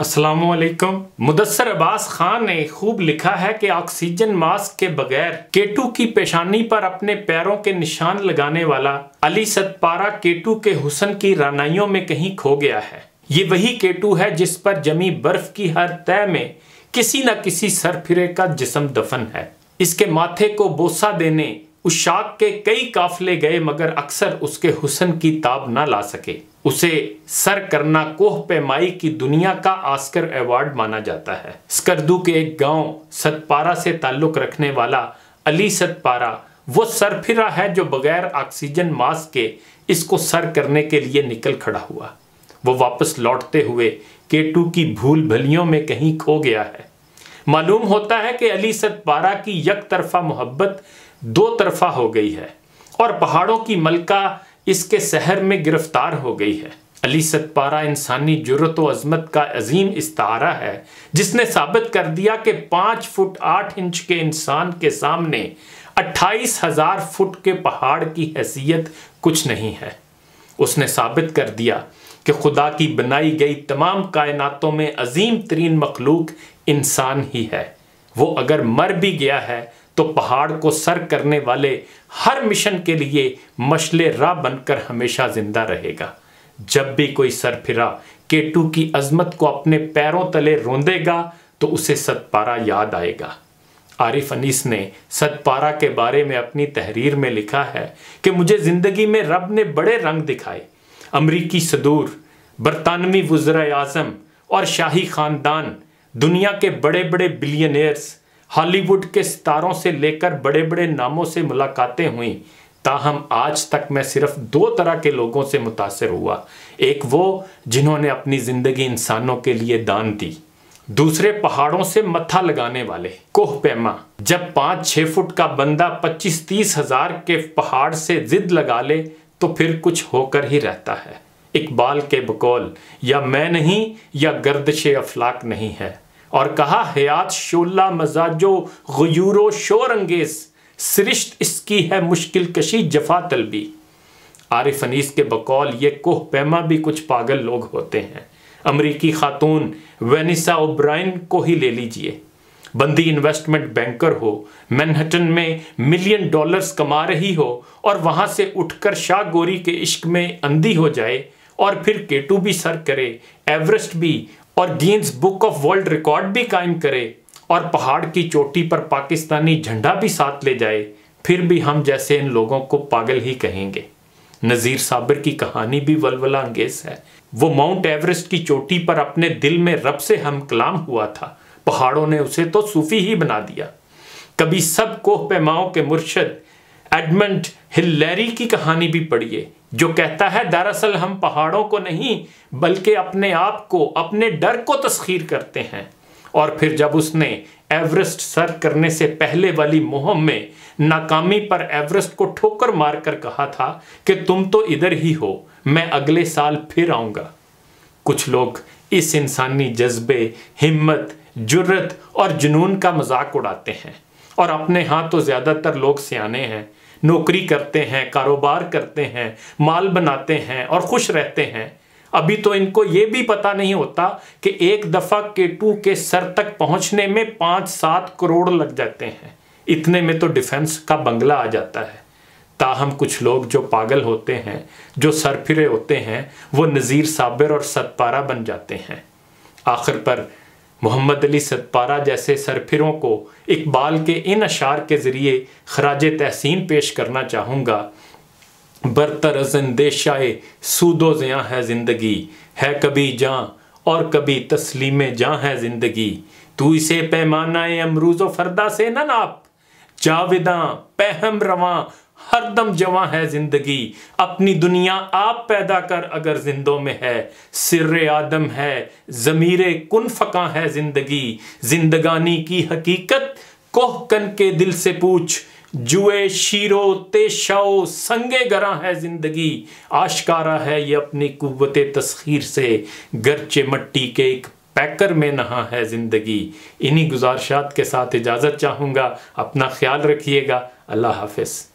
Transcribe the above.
असलकुम मुदसर अब्बास खान ने खूब लिखा है कि ऑक्सीजन मास्क के बगैर केटू की पेशानी पर अपने पैरों के निशान लगाने वाला अली सतपारा केटू के हुसन की रानाइयों में कहीं खो गया है। ये वही केटू है जिस पर जमी बर्फ़ की हर तय में किसी न किसी सरफिरे का जिसम दफन है। इसके माथे को बोसा देने उस शाख के कई काफले गए, मगर अक्सर उसके हुसन की ताब ना ला सके। उसे सर करना कोह पैमाई की दुनिया का आस्कर अवार्ड माना जाता है। स्कर्दू के एक गाँव सतपारा से ताल्लुक रखने वाला अली सतपारा, वो सरफिरा है जो बगैर ऑक्सीजन मास्क के इसको सर करने के लिए निकल खड़ा हुआ। वो वापस लौटते हुए केटू की भूल भलियों में कहीं खो गया है। मालूम होता है कि अली सतपारा की यक तरफा मोहब्बत दो तरफा हो गई है और पहाड़ों की मलका इसके शहर में गिरफ़्तार हो गई है। अली सतपारा इंसानी ज़रूरत अजमत का अजीम इस्तारा है, जिसने साबित कर दिया कि पाँच फुट आठ इंच के इंसान के सामने अट्ठाईस हज़ार फुट के पहाड़ की हैसियत कुछ नहीं है। उसने साबित कर दिया कि खुदा की बनाई गई तमाम कायनातों में अजीम तरीन मखलूक इंसान ही है। वो अगर मर भी गया है तो पहाड़ को सर करने वाले हर मिशन के लिए मशले राह बनकर हमेशा ज़िंदा रहेगा। जब भी कोई सर फिरा, केटू की अजमत को अपने पैरों तले रोंदेगा तो उसे सतपारा याद आएगा। आरिफ अनीस ने सतपारा के बारे में अपनी तहरीर में लिखा है कि मुझे ज़िंदगी में रब ने बड़े रंग दिखाए। अमरीकी सदूर, बरतानवी वज्र आज़म और शाही ख़ानदान, दुनिया के बड़े बड़े बिलियनियर्स हॉलीवुड के सितारों से लेकर बड़े बड़े नामों से मुलाकातें हुई। ताहम आज तक मैं सिर्फ़ दो तरह के लोगों से मुतासर हुआ। एक वो जिन्होंने अपनी ज़िंदगी इंसानों के लिए दान दी। दूसरे पहाड़ों से मत्था लगाने वाले, कोह पैमा। जब पाँच छह फुट का बंदा पच्चीस तीस हज़ार के पहाड़ से जिद लगा ले तो फिर कुछ होकर ही रहता है। इकबाल के बकौल, या मैं नहीं, या गर्दश अफलाक नहीं है। और कहा हयात शोला मजाजो गयूरो शोर अंगेज सृष्ट इसकी है मुश्किल कशी जफा तलबी। आरिफ अनीस के बकौल, ये कोह पैमा भी कुछ पागल लोग होते हैं। अमरीकी खातून वेनिसा ओब्राइन को ही ले लीजिए। बंदी इन्वेस्टमेंट बैंकर हो मैनहटन में मिलियन डॉलर्स कमा रही हो और वहाँ से उठकर शाह गोरी के इश्क में अंधी हो जाए और फिर केटू भी सर करे, एवरेस्ट भी और Guinness book of world record भी कायम करे और पहाड़ की चोटी पर पाकिस्तानी झंडा भी साथ ले जाए, फिर भी हम जैसे इन लोगों को पागल ही कहेंगे। नज़ीर साबिर की कहानी भी वलवला अंगेज है। वो माउंट एवरेस्ट की चोटी पर अपने दिल में रब से हम कलाम हुआ था। पहाड़ों ने उसे तो सूफी ही बना दिया। कभी सब कोह पैमाओं के मुर्शद एडमंड हिल्लैरी की कहानी भी पढ़िए, जो कहता है, दरअसल हम पहाड़ों को नहीं, बल्कि अपने आप को, अपने डर को तस्खीर करते हैं। और फिर जब उसने एवरेस्ट सर करने से पहले वाली मुहिम में नाकामी पर एवरेस्ट को ठोकर मारकर कहा था कि, तुम तो इधर ही हो, मैं अगले साल फिर आऊँगा। कुछ लोग इस इंसानी जज्बे, हिम्मत, जुर्रत और जुनून का मज़ाक उड़ाते हैं और अपने यहाँ तो ज़्यादातर लोग सियाने हैं। नौकरी करते हैं, कारोबार करते हैं, माल बनाते हैं और खुश रहते हैं। अभी तो इनको ये भी पता नहीं होता कि एक दफ़ा के टू के सर तक पहुँचने में पाँच सात करोड़ लग जाते हैं। इतने में तो डिफेंस का बंगला आ जाता है। ताहम कुछ लोग जो पागल होते हैं, जो सरफिरे होते हैं, वो नज़ीर साबिर और सतपारा बन जाते हैं। आखिर पर मोहम्मद अली सतपारा जैसे सरफिरों को इकबाल के इन अशार के ज़रिए खराज तहसीन पेश करना चाहूँगा। बरतर अंदेशाए सूदो ज़िया है ज़िंदगी, है कभी जाँ और कभी तस्लीम जाँ है ज़िंदगी। तू इसे पैमाना अमरूज़ फरदा से न नाप, जाविदा, पहम रवा हरदम जवा है ज़िंदगी। अपनी दुनिया आप पैदा कर अगर जिंदों में है। सिर आदम है, ज़मीर कन फका है ज़िंदगी। जिंदगानी की हकीकत कोह कन के दिल से पूछ। जुए, शीरो, तेशाओ, संगे गरा है ज़िंदगी। आशकारा है ये अपनी कुत तस्खीर से। गरचे मट्टी के एक पैकर में नहा है ज़िंदगी। इन्हीं गुजारशात के साथ इजाज़त चाहूँगा। अपना ख्याल रखिएगा। अल्लाह हाफिज़।